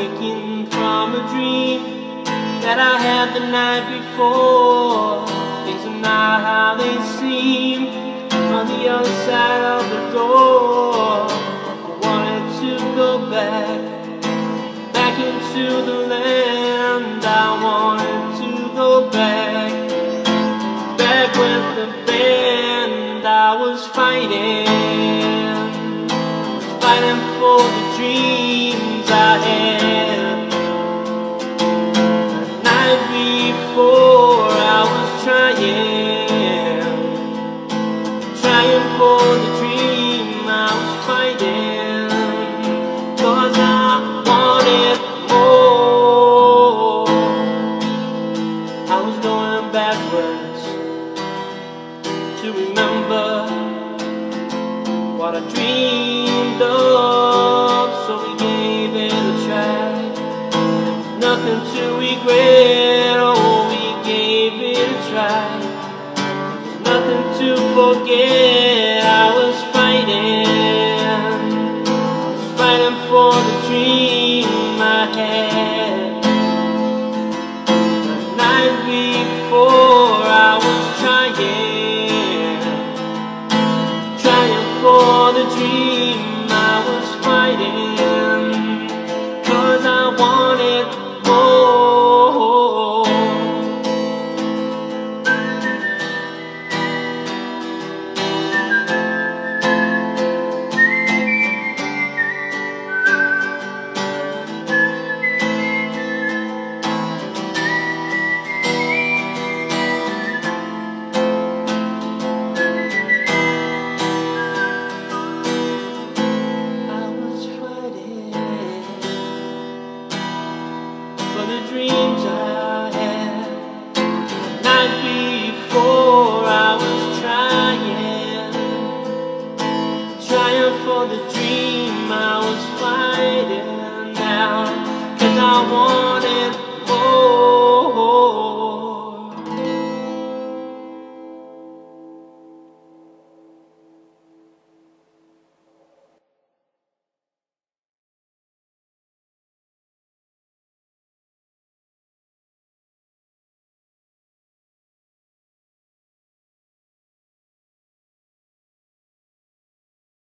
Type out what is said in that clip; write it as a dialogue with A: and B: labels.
A: from a dream that I had the night before. Things are not how they seem on the other side of the door. I wanted to go back, back into the land. I wanted to go back, back with the band I was fighting, fighting for the dreams I had. To remember what I dreamed of. So we gave it a try. Nothing to regret, oh, we gave it a try. Nothing to forget, I was fighting, fighting for the dream I had. The night before I was trying, dream like before I was trying Trying for the dream I was